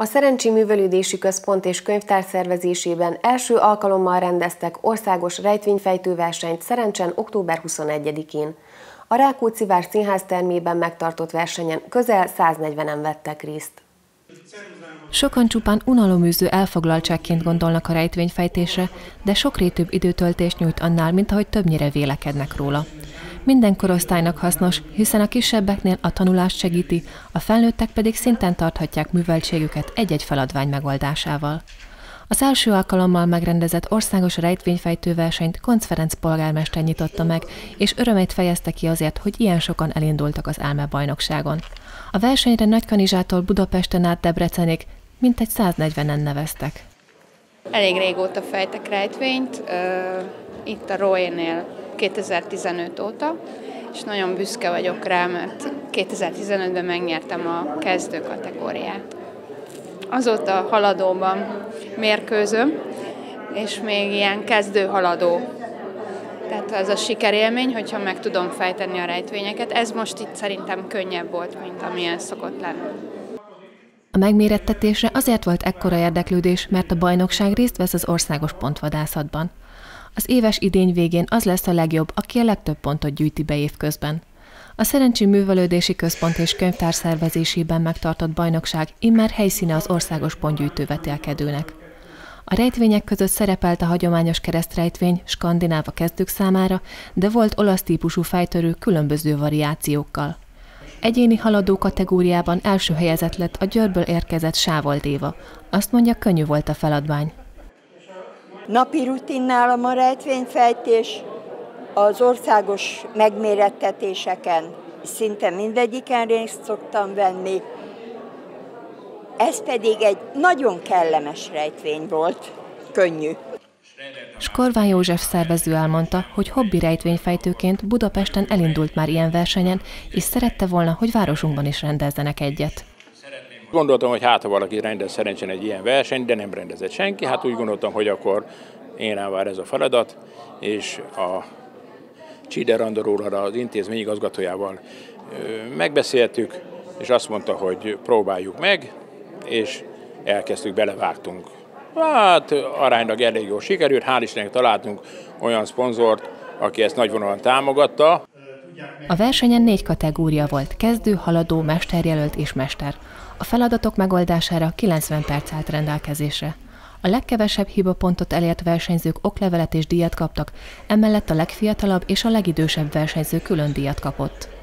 A Szerencsi Művelődési Központ és könyvtár szervezésében első alkalommal rendeztek országos rejtvényfejtő versenyt Szerencsen október 21-én. A Rákóczi Vár Színház termében megtartott versenyen közel 140-en vettek részt. Sokan csupán unaloműző elfoglaltságként gondolnak a rejtvényfejtésre, de sokrétűbb időtöltést nyújt annál, mint ahogy többnyire vélekednek róla. Minden korosztálynak hasznos, hiszen a kisebbeknél a tanulást segíti, a felnőttek pedig szinten tarthatják műveltségüket egy-egy feladvány megoldásával. Az első alkalommal megrendezett országos rejtvényfejtő versenyt Konc Ferenc polgármester nyitotta meg, és örömét fejezte ki azért, hogy ilyen sokan elindultak az bajnokságon. A versenyre Nagykanizsától Budapesten át Debrecenig mintegy 140-en neveztek. Elég régóta fejtek rejtvényt, itt a Roy-nél 2015 óta, és nagyon büszke vagyok rá, mert 2015-ben megnyertem a kezdő kategóriát. Azóta haladóban mérkőzöm, és még ilyen kezdő haladó. Tehát az a sikerélmény, hogyha meg tudom fejteni a rejtvényeket. Ez most itt szerintem könnyebb volt, mint amilyen szokott lenni. A megmérettetésre azért volt ekkora érdeklődés, mert a bajnokság részt vesz az országos pontvadászatban. Az éves idény végén az lesz a legjobb, aki a legtöbb pontot gyűjti be évközben. A Szerencsi Művelődési Központ és Könyvtár szervezésében megtartott bajnokság immár helyszíne az országos pontgyűjtő vetélkedőnek. A rejtvények között szerepelt a hagyományos keresztrejtvény skandináv a kezdők számára, de volt olasz típusú fejtörő különböző variációkkal. Egyéni haladó kategóriában első helyezett lett a Győrből érkezett Sávold Éva. Azt mondja, könnyű volt a feladvány. Napi rutin nálam a rejtvényfejtés, az országos megmérettetéseken szinte mindegyiken részt szoktam venni. Ez pedig egy nagyon kellemes rejtvény volt, könnyű. Skorván József szervező elmondta, hogy hobbi rejtvényfejtőként Budapesten elindult már ilyen versenyen, és szerette volna, hogy városunkban is rendezzenek egyet. Gondoltam, hogy hát ha valaki rendez szerencsén egy ilyen versenyt, de nem rendezett senki, hát úgy gondoltam, hogy akkor én vár ez a feladat, és a Csider Andor az intézmény igazgatójával megbeszéltük, és azt mondta, hogy próbáljuk meg, és elkezdtük, belevágtunk. Hát aránylag elég jól sikerült, hál' Istennek találtunk olyan szponzort, aki ezt nagyvonalon támogatta. A versenyen négy kategória volt, kezdő, haladó, mesterjelölt és mester. A feladatok megoldására 90 perc állt rendelkezésre. A legkevesebb hibapontot elért versenyzők oklevelet és díjat kaptak, emellett a legfiatalabb és a legidősebb versenyző külön díjat kapott.